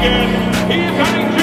again. He is having